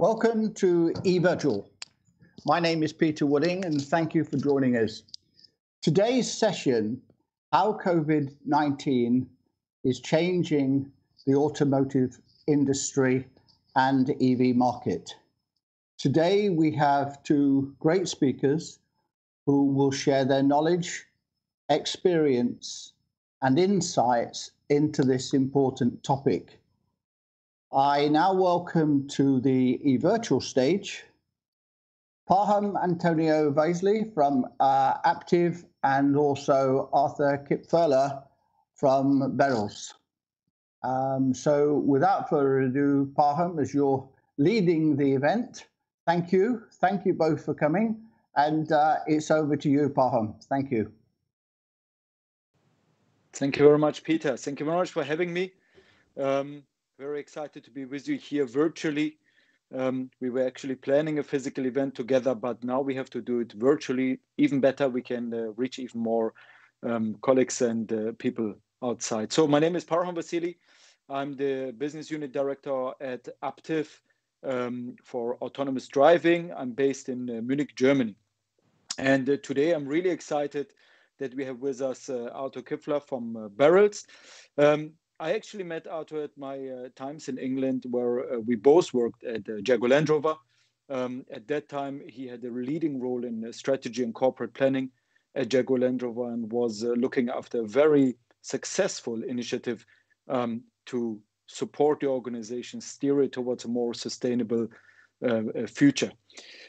Welcome to eVirtual. My name is Peter Wooding, and thank you for joining us. Today's session, how COVID-19 is changing the automotive industry and EV market. Today, we have two great speakers who will share their knowledge, experience, and insights into this important topic. I now welcome to the virtual stage Parham Antonio Vasaiely from uh, Aptiv and also Arthur Kipferler from Berylls. Um, so without further ado, Parham, as you're leading the event, thank you. Thank you both for coming. And uh, it's over to you, Parham. Thank you. Thank you very much, Peter. Thank you very much for having me. Um, very excited to be with you here virtually. Um, we were actually planning a physical event together, but now we have to do it virtually. Even better, we can uh, reach even more um, colleagues and uh, people outside. So my name is Parham Vasaiely. I'm the business unit director at Aptiv um, for autonomous driving. I'm based in uh, Munich, Germany. And uh, today I'm really excited that we have with us uh, Arthur Kipferler from uh, Berylls. Um, I actually met Arthur at my uh, times in England, where uh, we both worked at uh, Jaguar Land Rover. Um, at that time, he had a leading role in uh, strategy and corporate planning at Jaguar Land Rover and was uh, looking after a very successful initiative um, to support the organization, steer it towards a more sustainable uh, future.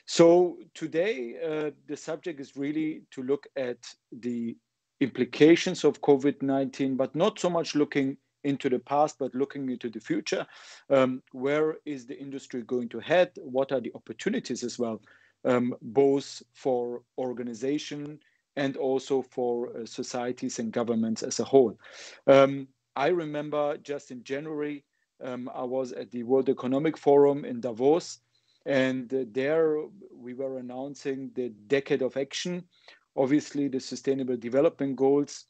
So today, the subject is really to look at the implications of COVID-19, but not so much looking into the past, but looking into the future. Um, where is the industry going to head? What are the opportunities as well, um, both for organization and also for uh, societies and governments as a whole? Um, I remember just in January, um, I was at the World Economic Forum in Davos, and uh, there we were announcing the decade of action. Obviously, the Sustainable Development Goals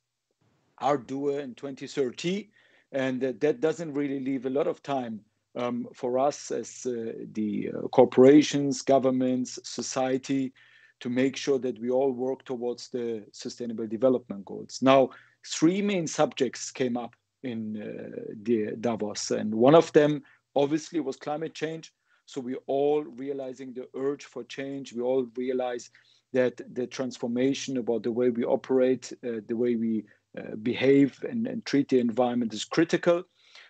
are due in 2030 and that, doesn't really leave a lot of time um, for us as uh, the uh, corporations, governments, society to make sure that we all work towards the sustainable development goals. Now, three main subjects came up in uh, the Davos, and one of them obviously was climate change. So we all realizing the urge for change. We all realize that the transformation about the way we operate, uh, the way we behave and, and, treat the environment is critical.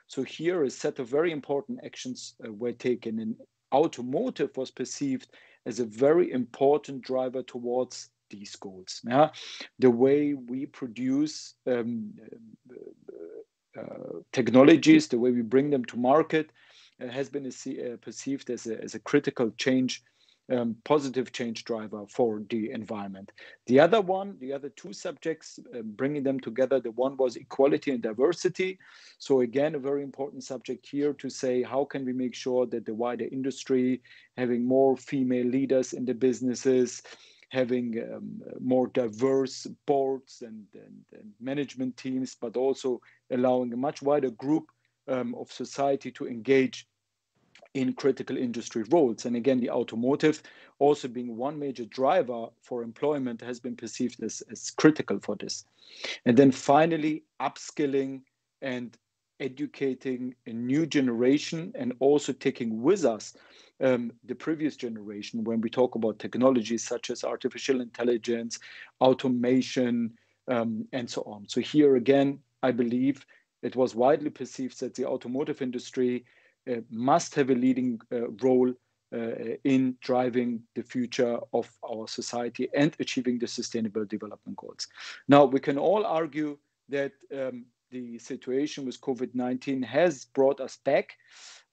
So here a set of very important actions uh, were taken and automotive was perceived as a very important driver towards these goals. The way we produce um, uh, uh technologies, the way we bring them to market uh, has been a, perceived as a, as a critical change um, positive change driver for the environment. The other one, the other two subjects, uh, bringing them together, the one was equality and diversity. So again, a very important subject here to say, how can we make sure that the wider industry, having more female leaders in the businesses, having um, more diverse boards and, and, and, management teams, but also allowing a much wider group um, of society to engage in critical industry roles. And again, the automotive also being one major driver for employment has been perceived as, as critical for this. And then finally, upskilling and educating a new generation and also taking with us um, the previous generation when we talk about technologies such as artificial intelligence, automation, um, and so on. So here again, I believe it was widely perceived that the automotive industry must have a leading uh, role uh, in driving the future of our society and achieving the sustainable development goals. Now, we can all argue that um, the situation with COVID-19 has brought us back,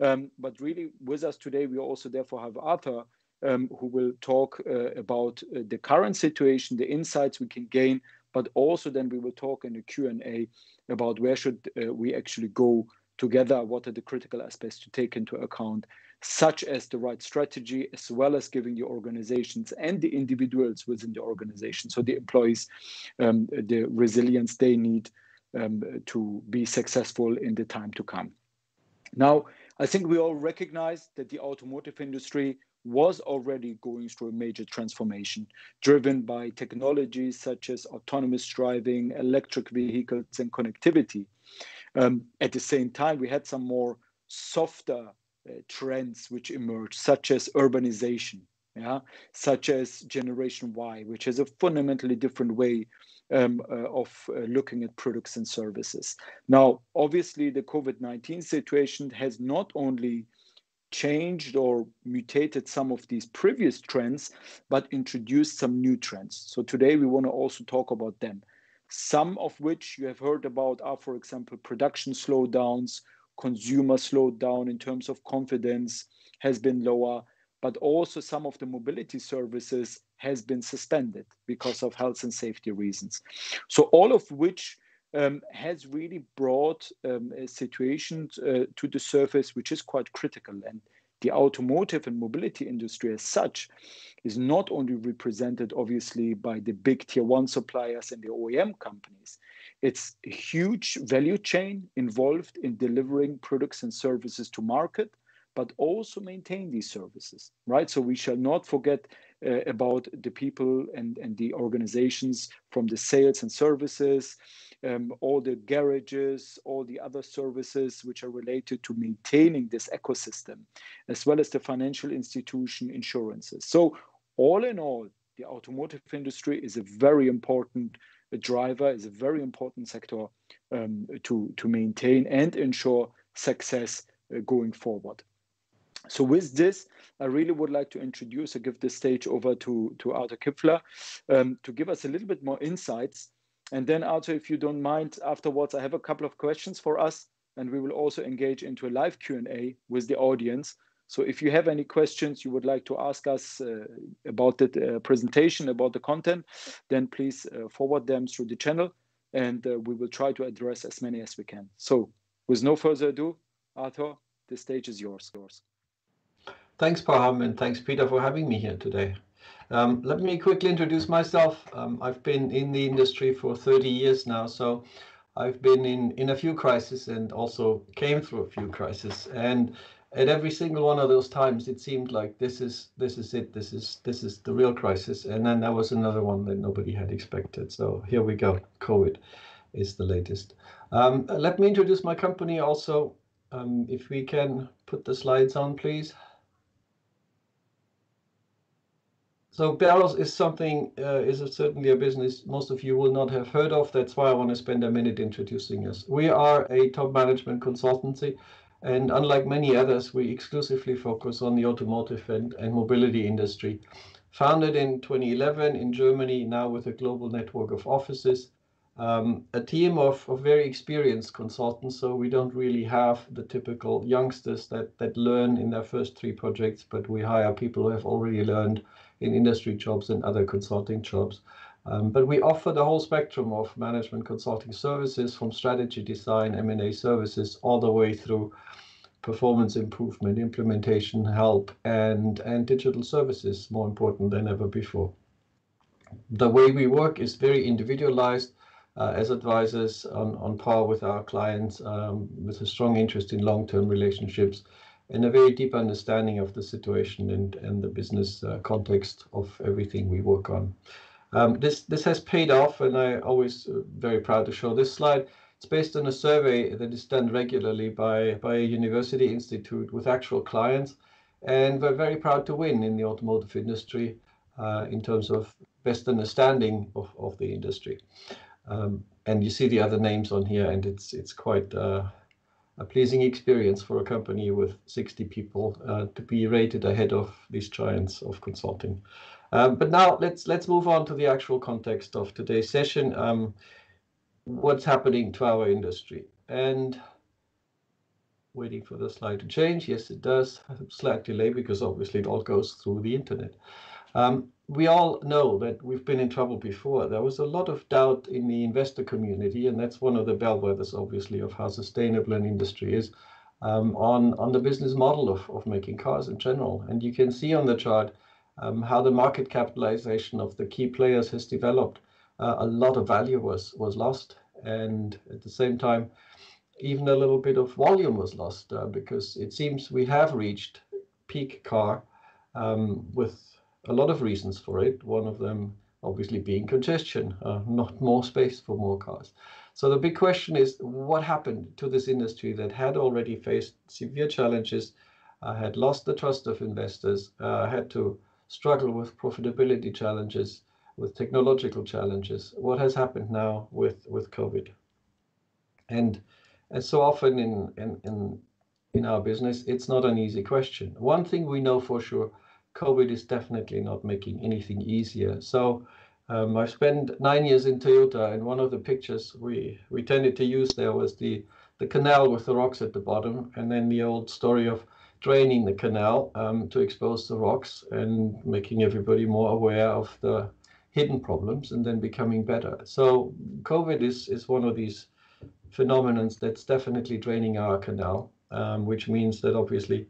um, but really with us today, we also therefore have Arthur, um, who will talk uh, about uh, the current situation, the insights we can gain, but also then we will talk in the Q&A about where should uh, we actually go together what are the critical aspects to take into account such as the right strategy as well as giving the organizations and the individuals within the organization so the employees um, the resilience they need um, to be successful in the time to come now I think we all recognize that the automotive industry was already going through a major transformation driven by technologies such as autonomous driving, electric vehicles, and connectivity. Um, at the same time, we had some more softer uh, trends which emerged, such as urbanization, yeah, such as Generation Y, which is a fundamentally different way um, uh, of uh, looking at products and services. Now, obviously, the COVID 19 situation has not only changed or mutated some of these previous trends, but introduced some new trends. So today we want to also talk about them. Some of which you have heard about are, for example, production slowdowns, consumer slowdown in terms of confidence has been lower, but also some of the mobility services has been suspended because of health and safety reasons. So all of which um, has really brought um, a situation uh, to the surface which is quite critical. And the automotive and mobility industry as such is not only represented obviously by the big tier one suppliers and the OEM companies, it's a huge value chain involved in delivering products and services to market, but also maintain these services, right? So we shall not forget uh, about the people and, and the organizations from the sales and services, um, all the garages, all the other services which are related to maintaining this ecosystem, as well as the financial institution insurances. So all in all, the automotive industry is a very important driver, is a very important sector um, to, to maintain and ensure success uh, going forward. So with this, I really would like to introduce or give the stage over to, to Arthur Kipferler um, to give us a little bit more insights. And then Arthur, if you don't mind, afterwards, I have a couple of questions for us, and we will also engage into a live Q&A with the audience. So if you have any questions you would like to ask us uh, about the uh, presentation, about the content, then please uh, forward them through the channel, and uh, we will try to address as many as we can. So with no further ado, Arthur, the stage is yours. yours. Thanks, Parham, and thanks, Peter, for having me here today. Um, let me quickly introduce myself. Um, I've been in the industry for 30 years now, so I've been in, in a few crises and also came through a few crises. And at every single one of those times, it seemed like this is this is it. This is this is the real crisis. And then there was another one that nobody had expected. So here we go. COVID is the latest. Um, let me introduce my company also. Um, if we can put the slides on, please. So Berylls is something, uh, is a, certainly a business most of you will not have heard of. That's why I want to spend a minute introducing us. We are a top management consultancy, and unlike many others, we exclusively focus on the automotive and, and mobility industry. Founded in 2011 in Germany, now with a global network of offices, um, a team of, of very experienced consultants. So we don't really have the typical youngsters that, that learn in their first three projects, but we hire people who have already learned in industry jobs and other consulting jobs. Um, but we offer the whole spectrum of management consulting services from strategy design, M&A services, all the way through performance improvement, implementation help, and, and digital services, more important than ever before. The way we work is very individualized uh, as advisors on, on par with our clients um, with a strong interest in long-term relationships and a very deep understanding of the situation and, and the business uh, context of everything we work on. Um, this, this has paid off, and I always uh, very proud to show this slide. It's based on a survey that is done regularly by, by a university institute with actual clients, and we're very proud to win in the automotive industry uh, in terms of best understanding of, of the industry. Um, and you see the other names on here, and it's it's quite uh, a pleasing experience for a company with 60 people uh, to be rated ahead of these giants of consulting. Um, but now let's let's move on to the actual context of today's session. Um, what's happening to our industry? And waiting for the slide to change. Yes, it does. Slight delay because obviously it all goes through the internet. Um, we all know that we've been in trouble before. There was a lot of doubt in the investor community, and that's one of the bellwethers, obviously, of how sustainable an industry is um, on, on the business model of, of making cars in general. And you can see on the chart um, how the market capitalization of the key players has developed. Uh, a lot of value was, was lost. And at the same time, even a little bit of volume was lost because it seems we have reached peak car um, with a lot of reasons for it. One of them obviously being congestion, uh, not more space for more cars. So the big question is what happened to this industry that had already faced severe challenges, uh, had lost the trust of investors, uh, had to struggle with profitability challenges, with technological challenges. What has happened now with, with COVID? And as so often in, in, in, in our business, it's not an easy question. One thing we know for sure, COVID is definitely not making anything easier. So um, I spent nine years in Toyota, and one of the pictures we, we tended to use there was the, the canal with the rocks at the bottom, and then the old story of draining the canal um, to expose the rocks and making everybody more aware of the hidden problems and then becoming better. So COVID is, is one of these phenomenons that's definitely draining our canal, um, which means that obviously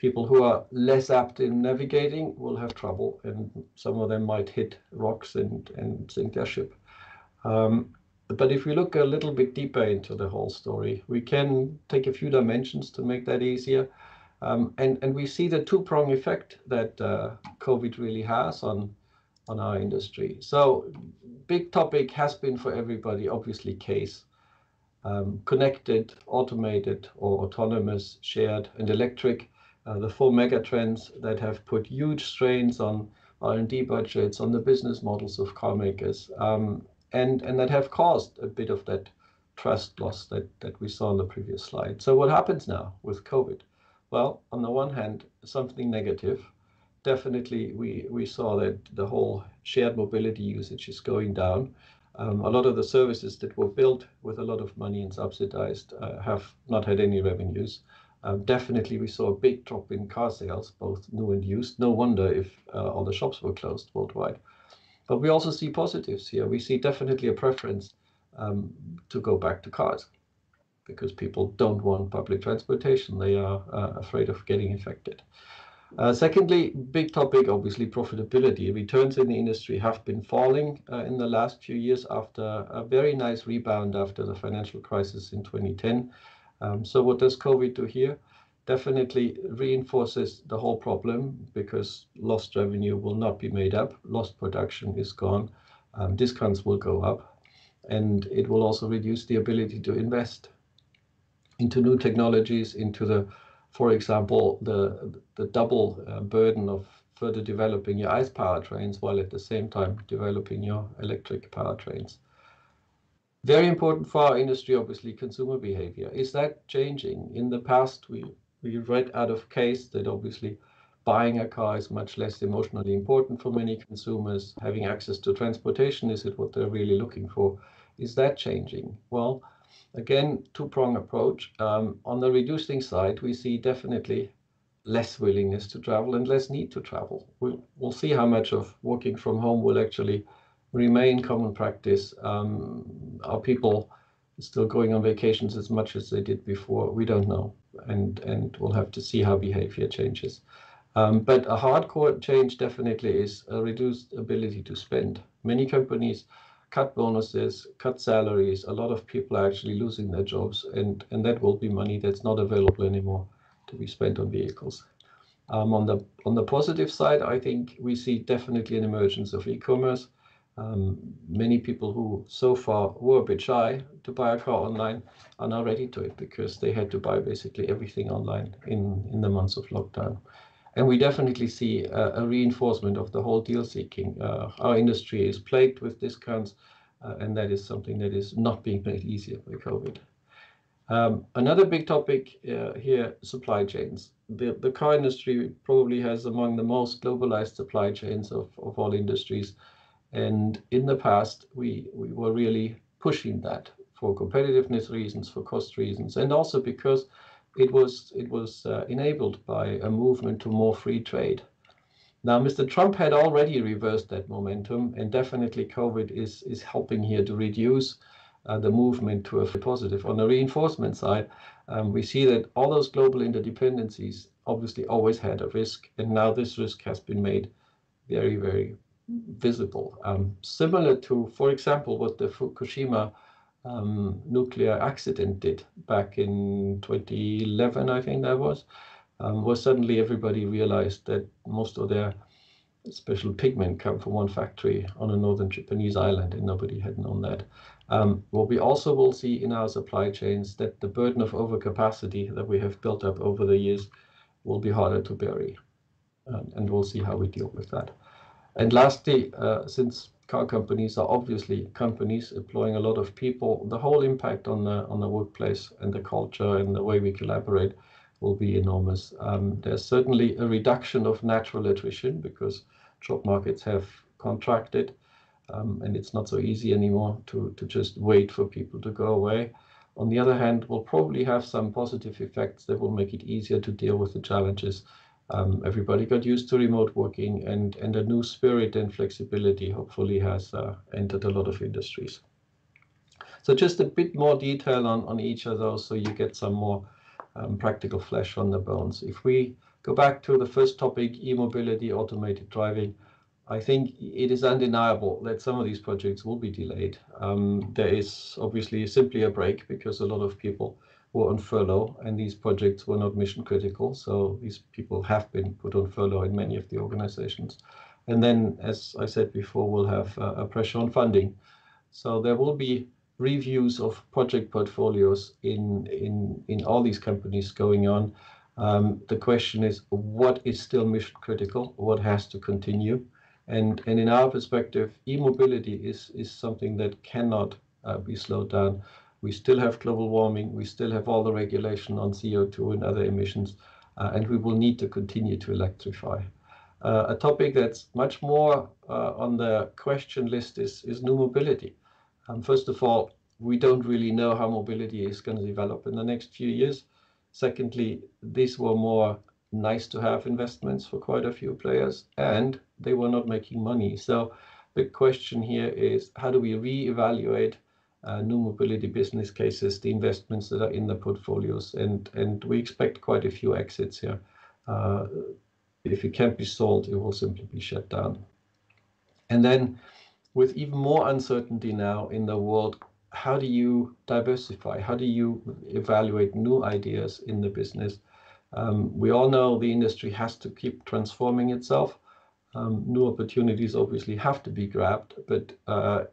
people who are less apt in navigating will have trouble and some of them might hit rocks and, and sink their ship. Um, but if we look a little bit deeper into the whole story, we can take a few dimensions to make that easier. Um, and, and we see the two-prong effect that uh, COVID really has on, on our industry. So big topic has been for everybody, obviously CASE. Um, connected, automated or autonomous, shared and electric, uh, the four mega trends that have put huge strains on R&D budgets, on the business models of car makers, um, and, and that have caused a bit of that trust loss that, that we saw on the previous slide. So what happens now with COVID? Well, on the one hand, something negative. Definitely, we, we saw that the whole shared mobility usage is going down. Um, a lot of the services that were built with a lot of money and subsidized uh, have not had any revenues. Um, definitely, we saw a big drop in car sales, both new and used. No wonder if uh, all the shops were closed worldwide. But we also see positives here. We see definitely a preference um, to go back to cars because people don't want public transportation. They are uh, afraid of getting infected. Uh, secondly, big topic, obviously profitability. Returns in the industry have been falling uh, in the last few years after a very nice rebound after the financial crisis in 2010. Um, so what does COVID do here? Definitely reinforces the whole problem because lost revenue will not be made up, lost production is gone, um, discounts will go up, and it will also reduce the ability to invest into new technologies, into the, for example, the, the double uh, burden of further developing your ICE powertrains while at the same time developing your electric powertrains. Very important for our industry, obviously, consumer behavior. Is that changing? In the past, we, we read out of CASE that obviously buying a car is much less emotionally important for many consumers. Having access to transportation, is it what they're really looking for? Is that changing? Well, again, two-prong approach. Um, on the reducing side, we see definitely less willingness to travel and less need to travel. We'll, we'll see how much of working from home will actually remain common practice. Um, are people still going on vacations as much as they did before? We don't know, and and we'll have to see how behavior changes. Um, but a hardcore change definitely is a reduced ability to spend. Many companies cut bonuses, cut salaries. A lot of people are actually losing their jobs, and, and that will be money that's not available anymore to be spent on vehicles. Um, on the on the positive side, I think we see definitely an emergence of e-commerce. Um, many people who so far were a bit shy to buy a car online are now ready to it because they had to buy basically everything online in, in the months of lockdown. And we definitely see a, a reinforcement of the whole deal seeking. Uh, our industry is plagued with discounts, uh, and that is something that is not being made easier by COVID. Um, another big topic uh, here, supply chains. The, the car industry probably has among the most globalized supply chains of, of all industries. And in the past, we, we were really pushing that for competitiveness reasons, for cost reasons, and also because it was it was uh, enabled by a movement to more free trade. Now, Mr. Trump had already reversed that momentum, and definitely COVID is is helping here to reduce uh, the movement to a positive. On the reinforcement side, um, we see that all those global interdependencies obviously always had a risk, and now this risk has been made very, very visible. Um, similar to, for example, what the Fukushima um, nuclear accident did back in 2011, I think that was, um, where suddenly everybody realized that most of their special pigment come from one factory on a northern Japanese island, and nobody had known that. Um, what we also will see in our supply chains that the burden of overcapacity that we have built up over the years will be harder to bury, um, and we'll see how we deal with that. And lastly, uh, since car companies are obviously companies employing a lot of people, the whole impact on the on the workplace and the culture and the way we collaborate will be enormous. Um, there's certainly a reduction of natural attrition because job markets have contracted, um, and it's not so easy anymore to, to just wait for people to go away. On the other hand, we'll probably have some positive effects that will make it easier to deal with the challenges. Um, everybody got used to remote working, and, and a new spirit and flexibility hopefully has uh, entered a lot of industries. So just a bit more detail on, on each of those so you get some more um, practical flesh on the bones. If we go back to the first topic, e-mobility, automated driving, I think it is undeniable that some of these projects will be delayed. Um, there is obviously simply a break because a lot of people were on furlough and these projects were not mission critical. So these people have been put on furlough in many of the organizations. And then, as I said before, we'll have uh, a pressure on funding. So there will be reviews of project portfolios in in in all these companies going on. Um, the question is, what is still mission critical? What has to continue? And and in our perspective, e-mobility is is something that cannot uh, be slowed down. We still have global warming. We still have all the regulation on CO2 and other emissions, uh, and we will need to continue to electrify. Uh, a topic that's much more uh, on the question list is, is new mobility. Um, first of all, we don't really know how mobility is going to develop in the next few years. Secondly, these were more nice to have investments for quite a few players, and they were not making money. So, the question here is how do we re-evaluate new mobility business cases, the investments that are in the portfolios, and and we expect quite a few exits here. Uh, if it can't be sold, it will simply be shut down. And then with even more uncertainty now in the world, how do you diversify? How do you evaluate new ideas in the business? Um, we all know the industry has to keep transforming itself. Um, new opportunities obviously have to be grabbed, but uh,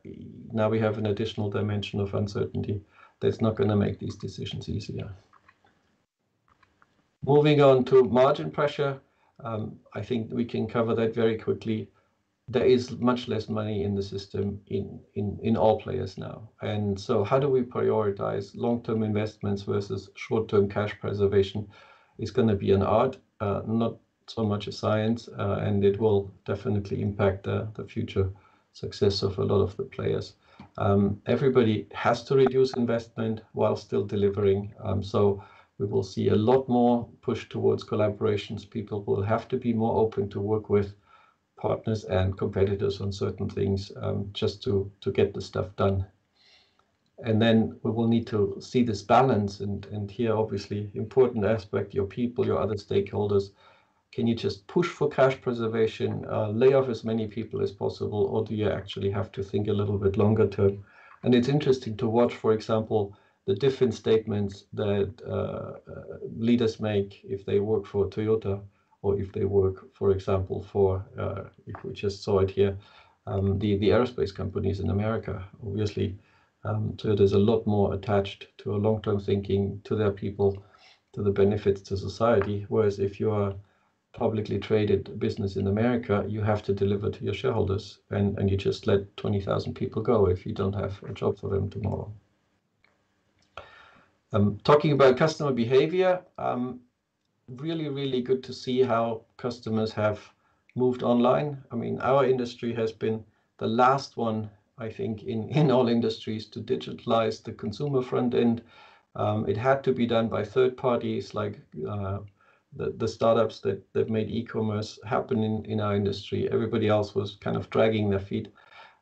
now we have an additional dimension of uncertainty that's not going to make these decisions easier. Moving on to margin pressure, um, I think we can cover that very quickly there is much less money in the system in, in, in all players now. And so how do we prioritize long-term investments versus short-term cash preservation is going to be an art, uh, not so much a science, uh, and it will definitely impact the, the future success of a lot of the players. Um, everybody has to reduce investment while still delivering. Um, so we will see a lot more push towards collaborations. People will have to be more open to work with partners and competitors on certain things um, just to to get the stuff done. And then we will need to see this balance and and here obviously important aspect your people your other stakeholders can you just push for cash preservation uh, lay off as many people as possible or do you actually have to think a little bit longer term and it's interesting to watch for example the different statements that uh, uh, leaders make if they work for Toyota or if they work, for example, for, uh, if we just saw it here, um, the, the aerospace companies in America. Obviously, um, so there's a lot more attached to a long-term thinking to their people, to the benefits to society. Whereas if you are publicly traded business in America, you have to deliver to your shareholders, and, and you just let 20,000 people go if you don't have a job for them tomorrow. Um, talking about customer behavior, um, really, really good to see how customers have moved online. I mean, our industry has been the last one, I think, in, in all industries to digitalize the consumer front end. Um, it had to be done by third parties like uh, the, the startups that, that made e-commerce happen in, in our industry. Everybody else was kind of dragging their feet.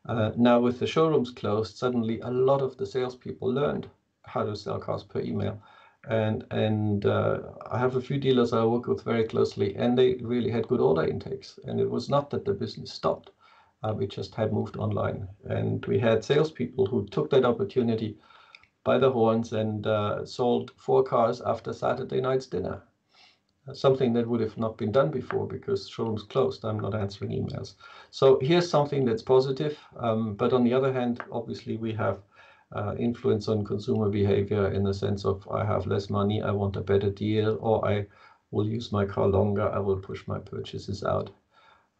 Uh, now with the showrooms closed, suddenly a lot of the salespeople learned how to sell cars per email and and uh, I have a few dealers I work with very closely, and they really had good order intakes. And it was not that the business stopped; uh, we just had moved online, and we had salespeople who took that opportunity by the horns and uh, sold four cars after Saturday night's dinner. Something that would have not been done before because showrooms closed. I'm not answering emails. So here's something that's positive. Um, but on the other hand, obviously we have uh, influence on consumer behavior in the sense of I have less money, I want a better deal, or I will use my car longer, I will push my purchases out.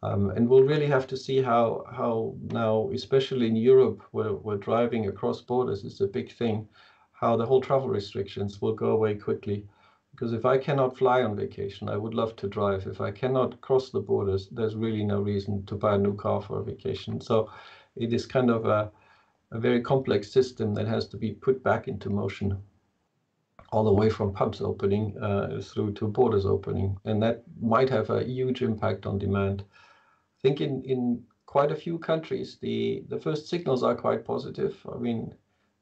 Um, and we'll really have to see how how now, especially in Europe, where where driving across borders is a big thing, how the whole travel restrictions will go away quickly. Because if I cannot fly on vacation, I would love to drive. If I cannot cross the borders, there's really no reason to buy a new car for a vacation. So it is kind of a, a very complex system that has to be put back into motion all the way from pubs opening uh, through to borders opening. And that might have a huge impact on demand I think in, in quite a few countries, the, the first signals are quite positive. I mean,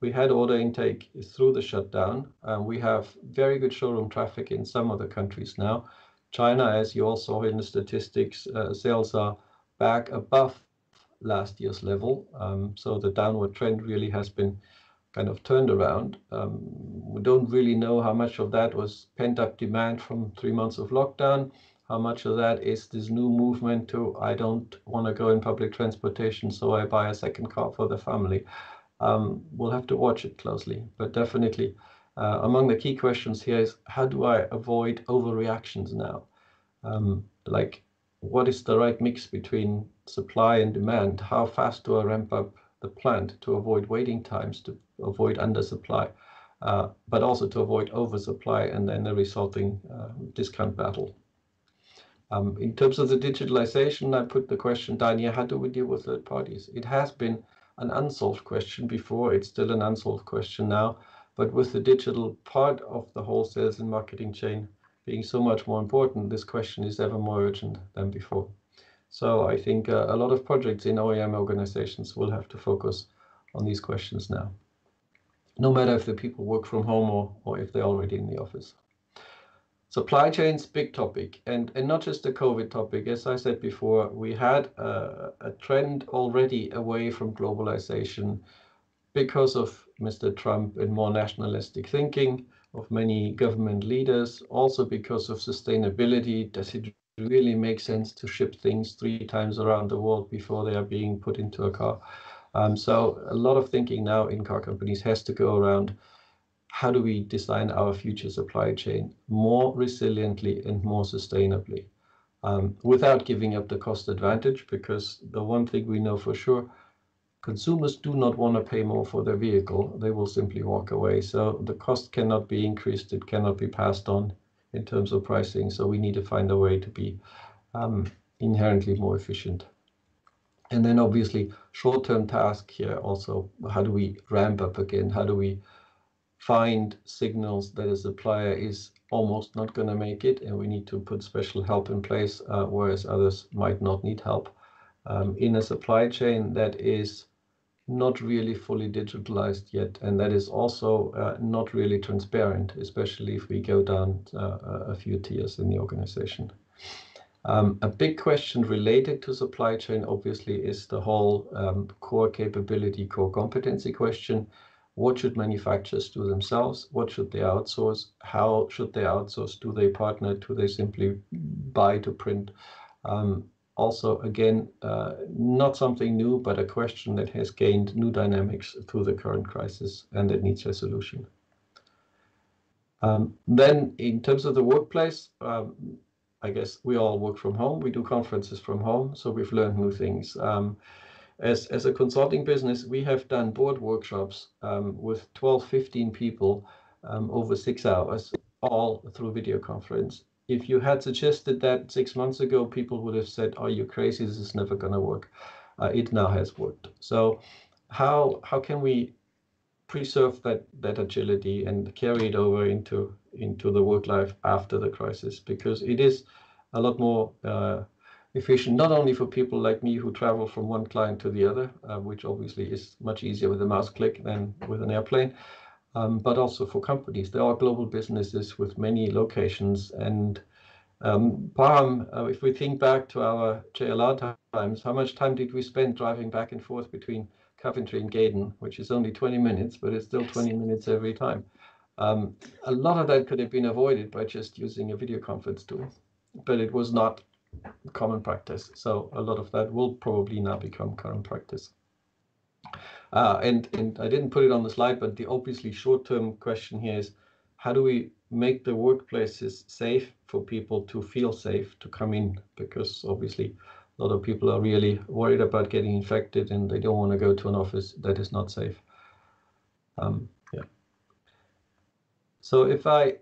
we had order intake through the shutdown. We have very good showroom traffic in some of the countries now. China, as you all saw in the statistics, uh, sales are back above last year's level. Um, so the downward trend really has been kind of turned around. Um, we don't really know how much of that was pent up demand from three months of lockdown how much of that is this new movement to I don't want to go in public transportation, so I buy a second car for the family? Um, we'll have to watch it closely, but definitely uh, among the key questions here is how do I avoid overreactions now? Um, like, what is the right mix between supply and demand? How fast do I ramp up the plant to avoid waiting times, to avoid undersupply, uh, but also to avoid oversupply and then the resulting uh, discount battle? Um, in terms of the digitalization, I put the question down here, how do we deal with third parties? It has been an unsolved question before. It's still an unsolved question now. But with the digital part of the whole sales and marketing chain being so much more important, this question is ever more urgent than before. So I think uh, a lot of projects in OEM organizations will have to focus on these questions now, no matter if the people work from home or, or if they're already in the office. Supply chains, big topic, and, and not just the COVID topic. As I said before, we had a, a trend already away from globalization because of Mr. Trump and more nationalistic thinking of many government leaders, also because of sustainability. Does it really make sense to ship things three times around the world before they are being put into a car? Um, so a lot of thinking now in car companies has to go around how do we design our future supply chain more resiliently and more sustainably um, without giving up the cost advantage? Because the one thing we know for sure, consumers do not want to pay more for their vehicle. They will simply walk away. So the cost cannot be increased. It cannot be passed on in terms of pricing. So we need to find a way to be um, inherently more efficient. And then obviously short-term task here also, how do we ramp up again? How do we find signals that a supplier is almost not going to make it and we need to put special help in place, uh, whereas others might not need help. Um, in a supply chain that is not really fully digitalized yet, and that is also uh, not really transparent, especially if we go down uh, a few tiers in the organization. Um, a big question related to supply chain, obviously, is the whole um, core capability, core competency question. What should manufacturers do themselves? What should they outsource? How should they outsource? Do they partner? Do they simply buy to print? Um, also, again, uh, not something new, but a question that has gained new dynamics through the current crisis and that needs a solution. Um, then, in terms of the workplace, um, I guess we all work from home. We do conferences from home, so we've learned new things. Um, as, as a consulting business, we have done board workshops um, with 12, 15 people um, over six hours, all through video conference. If you had suggested that six months ago, people would have said, are you crazy? This is never going to work. Uh, it now has worked. So how, how can we preserve that, that agility and carry it over into, into the work life after the crisis? Because it is a lot more uh, efficient, not only for people like me who travel from one client to the other, uh, which obviously is much easier with a mouse click than with an airplane, um, but also for companies. There are global businesses with many locations. And um, Parham, uh, if we think back to our JLR times, how much time did we spend driving back and forth between Coventry and Gaydon, which is only 20 minutes, but it's still yes. 20 minutes every time. Um, a lot of that could have been avoided by just using a video conference tool, but it was not common practice. So a lot of that will probably now become current practice. Uh, and, and I didn't put it on the slide, but the obviously short-term question here is, how do we make the workplaces safe for people to feel safe to come in? Because obviously a lot of people are really worried about getting infected and they don't want to go to an office that is not safe. Um, yeah. So if I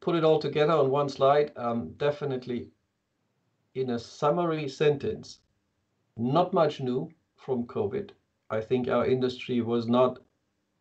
put it all together on one slide, um, definitely in a summary sentence, not much new from COVID. I think our industry was not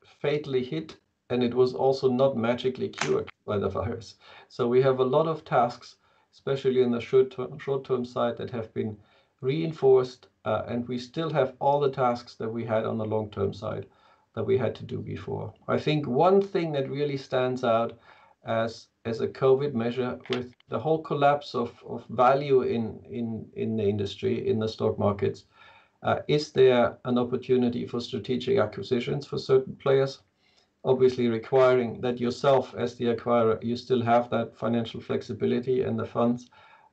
fatally hit and it was also not magically cured by the virus. So we have a lot of tasks, especially in the short-term short -term side, that have been reinforced, uh, and we still have all the tasks that we had on the long-term side that we had to do before. I think one thing that really stands out as as a COVID measure with the whole collapse of, of value in, in, in the industry, in the stock markets, uh, is there an opportunity for strategic acquisitions for certain players? Obviously requiring that yourself as the acquirer, you still have that financial flexibility and the funds.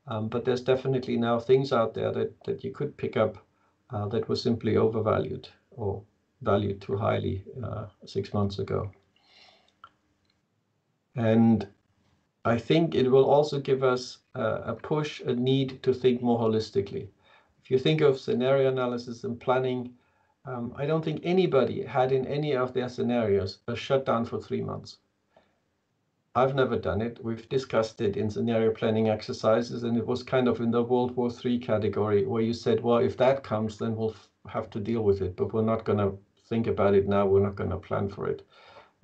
Um, but there's definitely now things out there that, that you could pick up uh, that were simply overvalued or valued too highly uh, six months ago. And I think it will also give us a push, a need to think more holistically. If you think of scenario analysis and planning, um, I don't think anybody had in any of their scenarios a shutdown for three months. I've never done it. We've discussed it in scenario planning exercises, and it was kind of in the World War III category where you said, well, if that comes, then we'll have to deal with it, but we're not going to think about it now. We're not going to plan for it.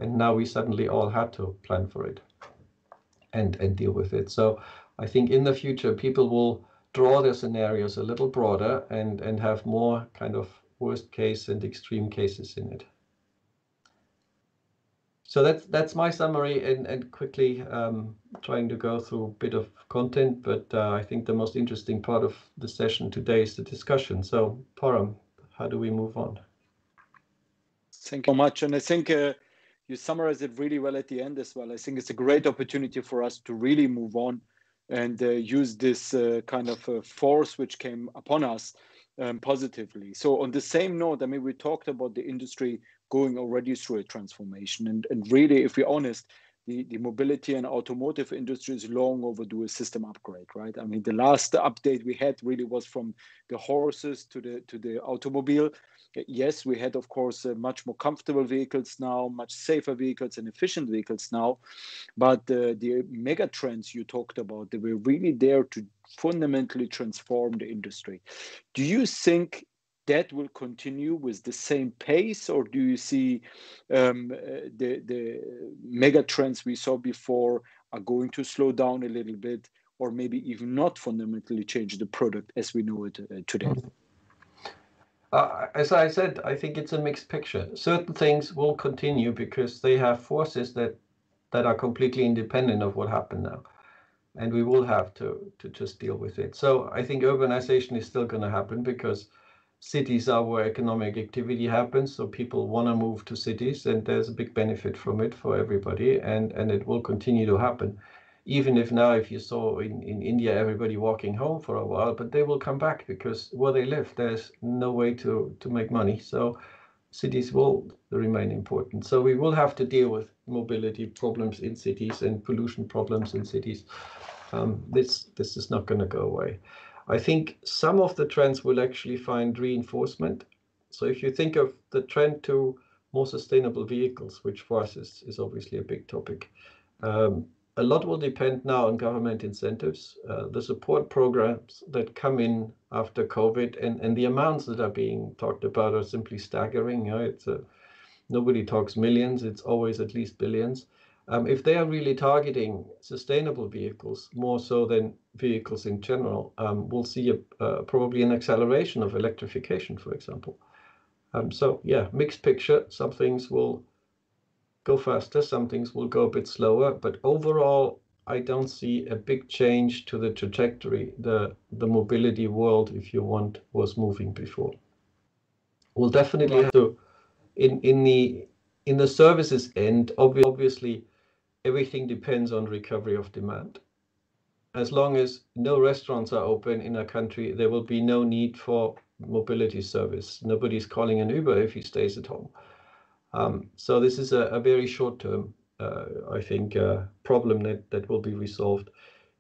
And now we suddenly all had to plan for it and, and deal with it. So I think in the future, people will draw their scenarios a little broader and, and have more kind of worst case and extreme cases in it. So that's that's my summary and, and quickly um, trying to go through a bit of content, but uh, I think the most interesting part of the session today is the discussion. So Parham, how do we move on? Thank you so much. And I think uh, you summarize it really well at the end as well. I think it's a great opportunity for us to really move on and uh, use this uh, kind of uh, force which came upon us um, positively. So on the same note, I mean, we talked about the industry going already through a transformation. And, and really, if we're honest, the, the mobility and automotive industry is long overdue a system upgrade, right? I mean, the last update we had really was from the horses to the to the automobile. Yes, we had, of course, uh, much more comfortable vehicles now, much safer vehicles and efficient vehicles now. But uh, the mega trends you talked about, they were really there to fundamentally transform the industry. Do you think that will continue with the same pace, or do you see um, uh, the the mega trends we saw before are going to slow down a little bit, or maybe even not fundamentally change the product as we know it uh, today? Uh, as I said, I think it's a mixed picture. Certain things will continue because they have forces that that are completely independent of what happened now, and we will have to to just deal with it. So I think urbanization is still going to happen because cities are where economic activity happens. So people want to move to cities, and there's a big benefit from it for everybody, and and it will continue to happen. Even if now, if you saw in, in India, everybody walking home for a while, but they will come back because where they live, there's no way to, to make money. So cities will remain important. So we will have to deal with mobility problems in cities and pollution problems in cities. Um, this this is not going to go away. I think some of the trends will actually find reinforcement. So if you think of the trend to more sustainable vehicles, which for us is, is obviously a big topic, um, a lot will depend now on government incentives, uh, the support programs that come in after COVID, and, and the amounts that are being talked about are simply staggering. You know, it's a, nobody talks millions; it's always at least billions. Um, if they are really targeting sustainable vehicles more so than vehicles in general, um, we'll see a, uh, probably an acceleration of electrification, for example. Um, so yeah, mixed picture. Some things will go faster, some things will go a bit slower, but overall, I don't see a big change to the trajectory the the mobility world, if you want, was moving before. we'll definitely have to in in the in the services end obviously everything depends on recovery of demand. As long as no restaurants are open in a country there will be no need for mobility service. Nobody's calling an uber if he stays at home. Um, so this is a, a very short term uh, i think uh, problem that that will be resolved.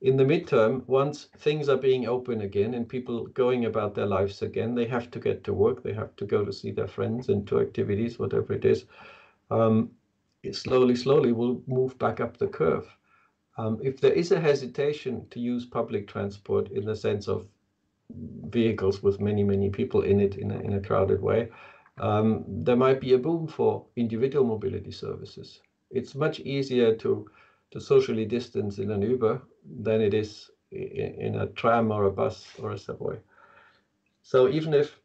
In the midterm, once things are being open again and people going about their lives again, they have to get to work, they have to go to see their friends and to activities, whatever it is. Um, it slowly, slowly will move back up the curve. Um, if there is a hesitation to use public transport in the sense of vehicles with many, many people in it in a, in a crowded way, um, there might be a boom for individual mobility services. It's much easier to to socially distance in an Uber than it is in a tram or a bus or a subway. So even if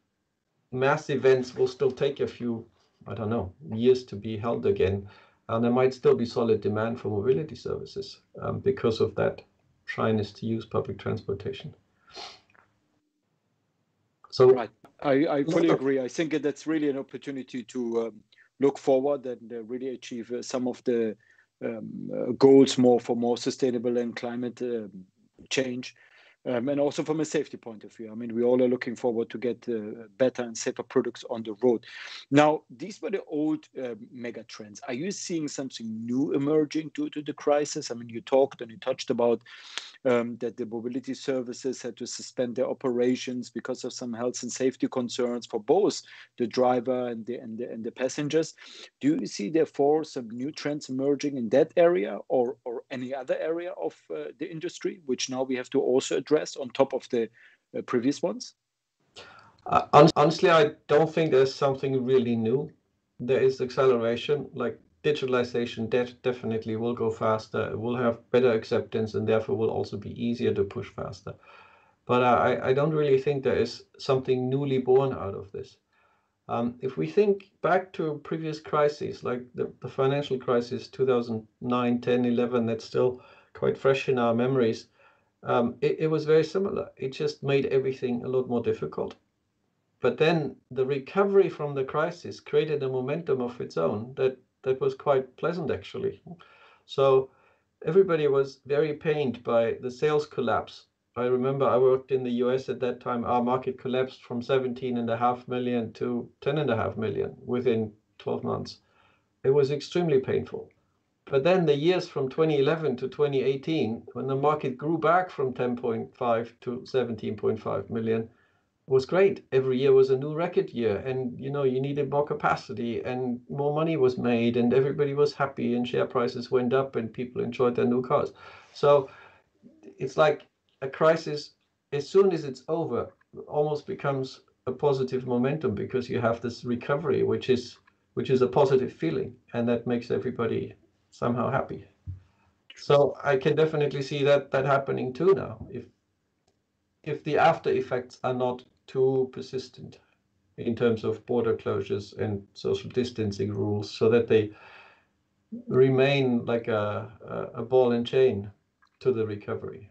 mass events will still take a few, I don't know, years to be held again, and there might still be solid demand for mobility services um, because of that shyness to use public transportation. So right, I, I fully agree. I think that's really an opportunity to um, look forward and uh, really achieve uh, some of the um, uh, goals more for more sustainable and climate uh, change. Um, and also from a safety point of view. I mean, we all are looking forward to get uh, better and safer products on the road. Now, these were the old uh, mega trends. Are you seeing something new emerging due to the crisis? I mean, you talked and you touched about um, that the mobility services had to suspend their operations because of some health and safety concerns for both the driver and the and the, and the passengers. Do you see therefore some new trends emerging in that area or or any other area of uh, the industry which now we have to also address on top of the uh, previous ones? Uh, honestly, I don't think there's something really new. There is acceleration, like digitalization def- definitely will go faster, it will have better acceptance, and therefore will also be easier to push faster. But I, I don't really think there is something newly born out of this. Um, if we think back to previous crises, like the, the financial crisis 2009, 10, 11, that's still quite fresh in our memories, um, it, it was very similar. It just made everything a lot more difficult. But then the recovery from the crisis created a momentum of its own that that was quite pleasant actually. So everybody was very pained by the sales collapse. I remember I worked in the US at that time. Our market collapsed from 17 and a half million to 10 and a half million within 12 months. It was extremely painful. But then the years from 2011 to 2018, when the market grew back from 10.5 to 17.5 million, was great. Every year was a new record year, and you know you needed more capacity, and more money was made, and everybody was happy, and share prices went up, and people enjoyed their new cars. So it's like a crisis. As soon as it's over, almost becomes a positive momentum because you have this recovery, which is which is a positive feeling, and that makes everybody somehow happy. So I can definitely see that that happening too now. If if the after effects are not too persistent in terms of border closures and social distancing rules so that they remain like a, a, ball and chain to the recovery.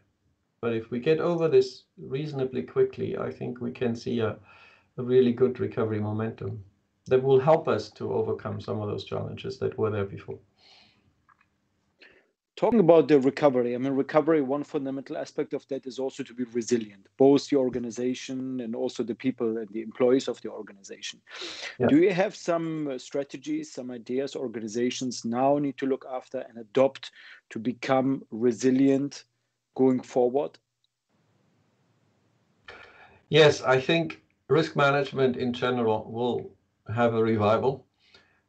But if we get over this reasonably quickly, I think we can see a, a really good recovery momentum that will help us to overcome some of those challenges that were there before talking about the recovery i mean recovery one fundamental aspect of that is also to be resilient both the organization and also the people and the employees of the organization. Yeah. do you have some uh, strategies some ideas organizations now need to look after and adopt to become resilient going forward? Yes i think risk management in general will have a revival.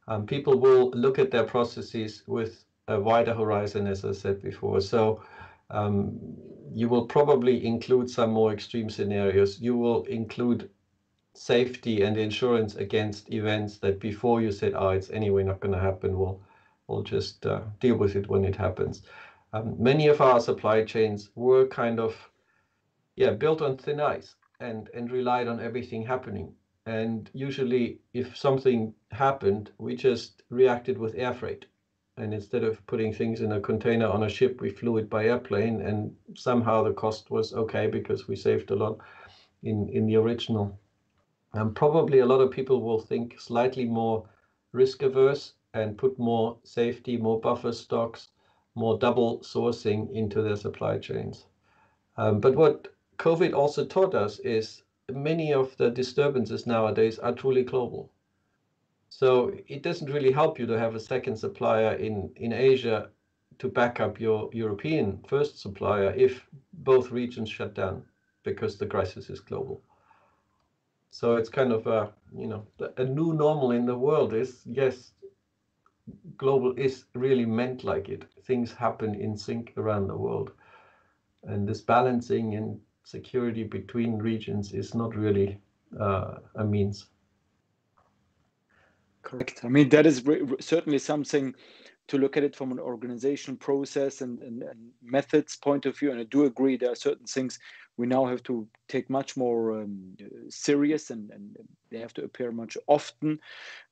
Um, people will look at their processes with a wider horizon, as I said before. So um, you will probably include some more extreme scenarios. You will include safety and insurance against events that before you said, oh, it's anyway not going to happen. We'll, we'll just uh, deal with it when it happens. Um, many of our supply chains were kind of, yeah, built on thin ice and, and relied on everything happening. And usually if something happened, we just reacted with air freight and instead of putting things in a container on a ship, we flew it by airplane, and somehow the cost was okay because we saved a lot in in the original And probably a lot of people will think slightly more risk averse and put more safety, more buffer stocks, more double sourcing into their supply chains. Um, but what COVID also taught us is many of the disturbances nowadays are truly global. So it doesn't really help you to have a second supplier in, in Asia to back up your European first supplier if both regions shut down because the crisis is global. So it's kind of a, you know, a new normal in the world is, yes, global is really meant like it. Things happen in sync around the world. And this balancing and security between regions is not really uh, a means. Correct. I mean, that is certainly something to look at it from an organization process and, and, and, methods point of view. And I do agree there are certain things we now have to take much more um, serious and, and, they have to appear much often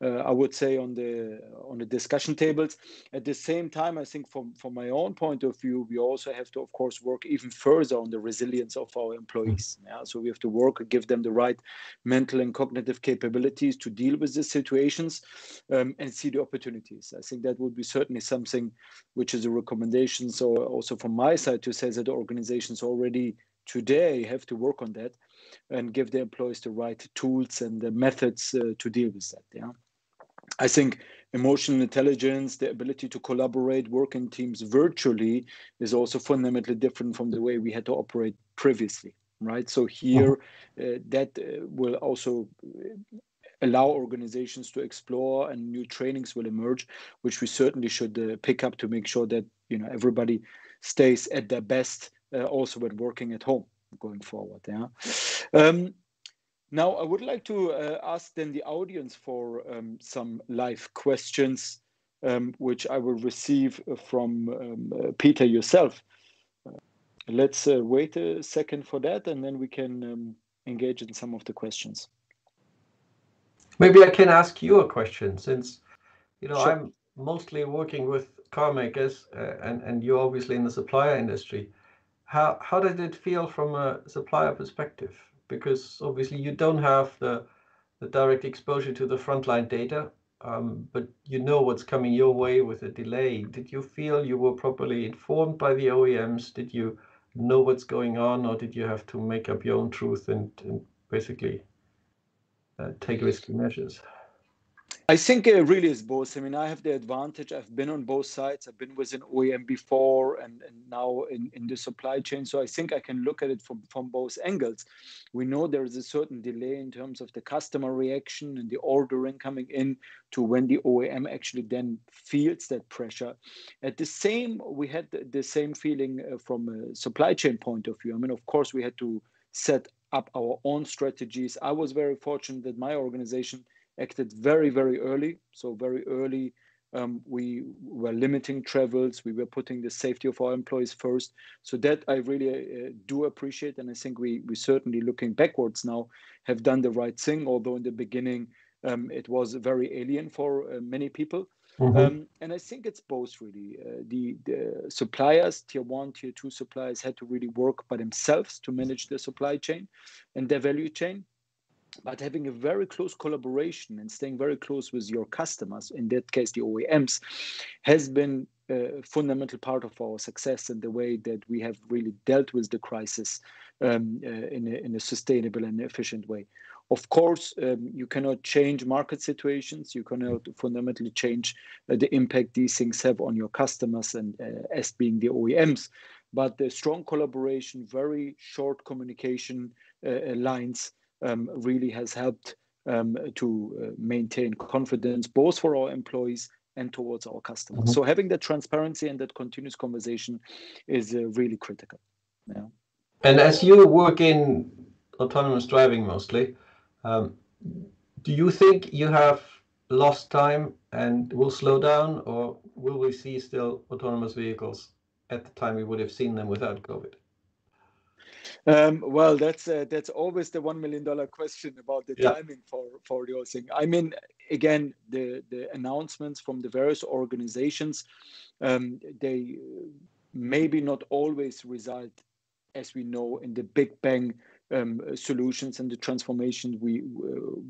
uh, i would say on the on the discussion tables. At the same time i think from from my own point of view we also have to of course work even further on the resilience of our employees. Yeah? so we have to work give them the right mental and cognitive capabilities to deal with the situations um, and see the opportunities. I think that would be certainly something which is a recommendation. So also from my side to say that the organizations already today have to work on that and give the employees the right tools and the methods uh, to deal with that yeah. I think emotional intelligence the ability to collaborate work in teams virtually is also fundamentally different from the way we had to operate previously right? So here uh, that uh, will also allow organizations to explore and new trainings will emerge which we certainly should uh, pick up to make sure that you know everybody stays at their best uh, also when working at home going forward. Yeah. Um, now, I would like to uh, ask then the audience for um, some live questions, um, which I will receive from um, uh, Peter yourself. Uh, let's uh, wait a second for that, and then we can um, engage in some of the questions. Maybe I can ask you a question, since you know sure. I'm mostly working with car makers, uh, and and you're obviously in the supplier industry how how did it feel from a supplier perspective? Because obviously you don't have the the direct exposure to the frontline data, um, but you know what's coming your way with a delay. Did you feel you were properly informed by the OEMs? Did you know what's going on, or did you have to make up your own truth and, and basically uh, take risky measures? I think it really is both. I mean, I have the advantage. I've been on both sides. I've been with an OEM before and, and now in, in the supply chain. So I think I can look at it from, from both angles. We know there is a certain delay in terms of the customer reaction and the ordering coming in to when the OEM actually then feels that pressure. At the same, we had the, same feeling uh, from a supply chain point of view. I mean, of course, we had to set up our own strategies. I was very fortunate that my organization acted very, very early. So very early, um, we were limiting travels. We were putting the safety of our employees first. So that I really uh, do appreciate, and I think we we certainly looking backwards now have done the right thing. Although in the beginning um, it was very alien for uh, many people. Mm-hmm. Um, and I think it's both really. Uh, the, the suppliers, tier one, tier two suppliers, had to really work by themselves to manage their supply chain and their value chain but having a very close collaboration and staying very close with your customers, in that case the OEMs, has been a fundamental part of our success and the way that we have really dealt with the crisis um, uh, in, a, in a sustainable and efficient way. Of course, um, you cannot change market situations. You cannot fundamentally change uh, the impact these things have on your customers and uh, as being the OEMs. But the strong collaboration, very short communication uh, lines um, really has helped um, to uh, maintain confidence both for our employees and towards our customers. Mm-hmm. So having that transparency and that continuous conversation is uh, really critical. Yeah. And as you work in autonomous driving mostly, um, do you think you have lost time and will slow down, or will we see still autonomous vehicles at the time we would have seen them without COVID? Um, well, that's uh, that's always the one million dollar question about the yeah. timing for for the whole thing. I mean, again, the the announcements from the various organizations, um, they maybe not always result, as we know, in the big bang um, solutions and the transformation we uh,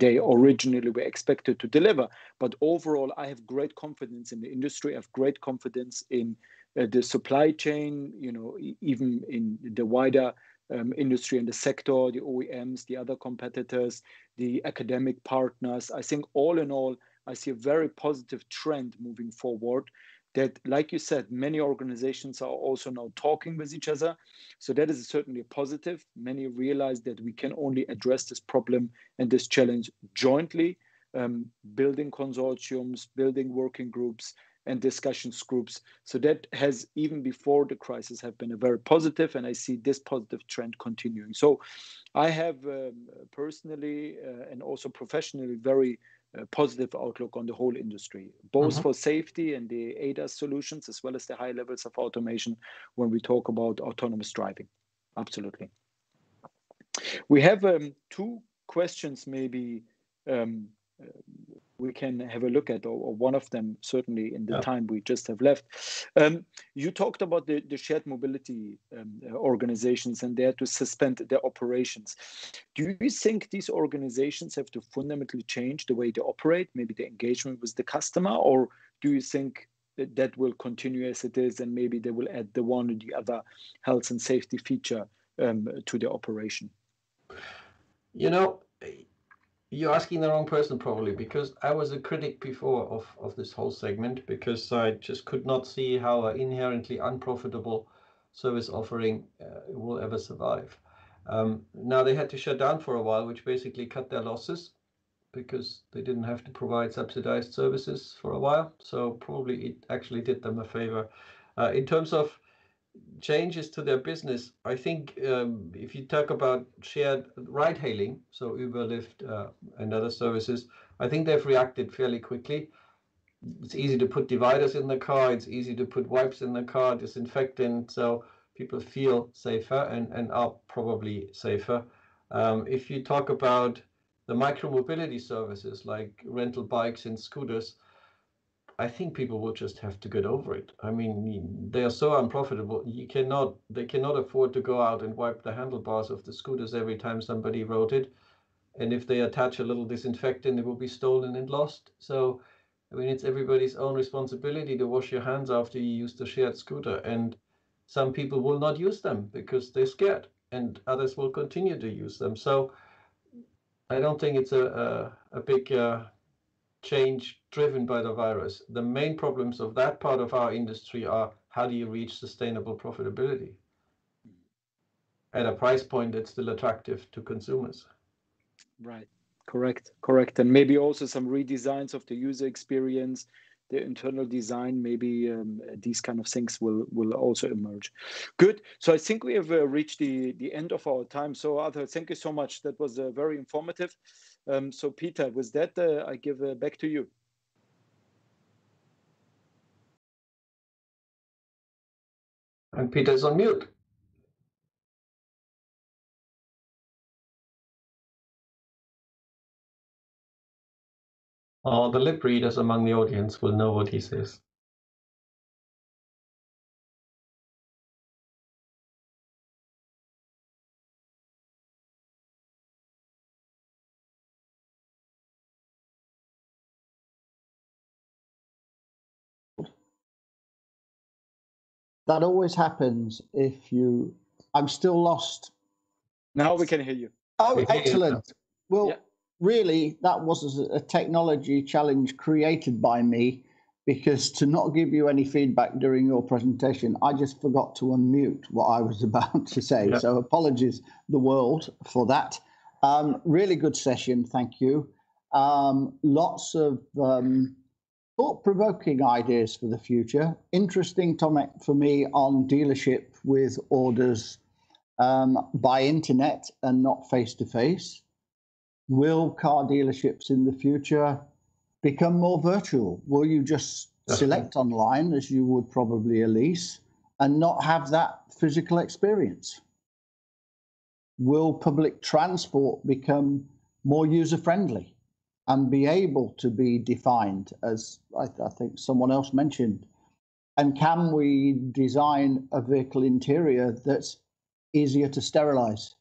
they originally were expected to deliver. But overall, I have great confidence in the industry. I have great confidence in uh, the supply chain. You know, even in the wider um, industry and the sector, the OEMs, the other competitors, the academic partners. I think all in all, I see a very positive trend moving forward that, like you said, many organizations are also now talking with each other. So that is certainly a positive. Many realize that we can only address this problem and this challenge jointly, um, building consortiums, building working groups, and discussions groups. So that has, even before the crisis, have been a very positive, and I see this positive trend continuing. So I have um, personally uh, and also professionally very uh, positive outlook on the whole industry, both mm-hmm. for safety and the ADAS solutions, as well as the high levels of automation when we talk about autonomous driving. Absolutely. We have um, two questions maybe um, uh, we can have a look at, or, or, one of them certainly in the yeah. time we just have left. Um, you talked about the, the shared mobility um, organizations and they had to suspend their operations. Do you think these organizations have to fundamentally change the way they operate, maybe the engagement with the customer, or do you think that, that will continue as it is and maybe they will add the one or the other health and safety feature um, to the operation? You know, you're asking the wrong person probably because I was a critic before of, of this whole segment because I just could not see how an inherently unprofitable service offering uh, will ever survive. Um, now they had to shut down for a while, which basically cut their losses because they didn't have to provide subsidized services for a while. So probably it actually did them a favor. Uh, in terms of changes to their business, I think um, if you talk about shared ride hailing, so Uber, Lyft, uh, and other services, I think they've reacted fairly quickly. It's easy to put dividers in the car. It's easy to put wipes in the car, disinfectant, so people feel safer and, and are probably safer. Um, if you talk about the micromobility services like rental bikes and scooters, I think people will just have to get over it. I mean, they are so unprofitable. You cannot, they cannot afford to go out and wipe the handlebars of the scooters every time somebody rode it. And if they attach a little disinfectant, it will be stolen and lost. So, I mean, it's everybody's own responsibility to wash your hands after you use the shared scooter. And some people will not use them because they're scared, and others will continue to use them. So, I don't think it's a a, a big uh, change driven by the virus. The main problems of that part of our industry are how do you reach sustainable profitability at a price point that's still attractive to consumers? Right, correct, correct. And maybe also some redesigns of the user experience, the internal design, maybe um, these kind of things will, will also emerge. Good. So I think we have uh, reached the, the end of our time. So Arthur, thank you so much. That was uh, very informative. Um, so Peter, with that, uh, I give uh, back to you. And Peter's on mute. All the lip readers among the audience will know what he says. That always happens if you. I'm still lost. Now we can hear you. Oh, excellent. Well, yeah. really, that was a technology challenge created by me because to not give you any feedback during your presentation, I just forgot to unmute what I was about to say. Yeah. So apologies, the world, for that. Um, really good session, thank you. Um, lots of um, thought-provoking ideas for the future. Interesting topic for me on dealership with orders um, by internet and not face-to-face. Will car dealerships in the future become more virtual? Will you just select online as you would probably a lease and not have that physical experience? Will public transport become more user-friendly? And be able to be defined, as I, I, think someone else mentioned? And can we design a vehicle interior that's easier to sterilize?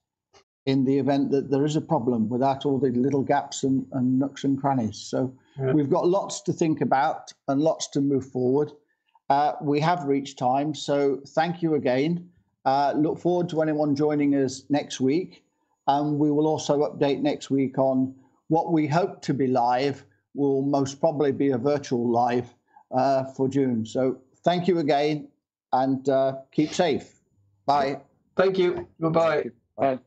in the event that there is a problem without all the little gaps and, and nooks and crannies. So yeah. we've got lots to think about and lots to move forward. Uh, we have reached time, so thank you again. Uh, look forward to anyone joining us next week. And we will also update next week on what we hope to be live will most probably be a virtual live uh, for June. So thank you again and uh, keep safe. Bye. Thank you. Goodbye. Bye.